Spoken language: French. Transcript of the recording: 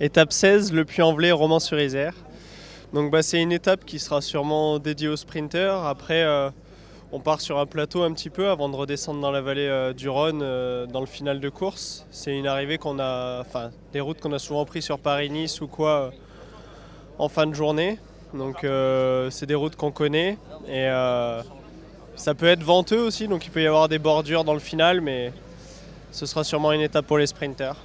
Étape 16, le Puy-en-Velay, Romans-sur-Isère. Donc bah, c'est une étape qui sera sûrement dédiée aux sprinters. Après, euh, on part sur un plateau un petit peu avant de redescendre dans la vallée euh, du Rhône euh, dans le final de course. C'est une arrivée qu'on a, enfin, des routes qu'on a souvent prises sur Paris-Nice ou quoi en fin de journée. Donc c'est des routes qu'on connaît et ça peut être venteux aussi, donc il peut y avoir des bordures dans le final, mais ce sera sûrement une étape pour les sprinters.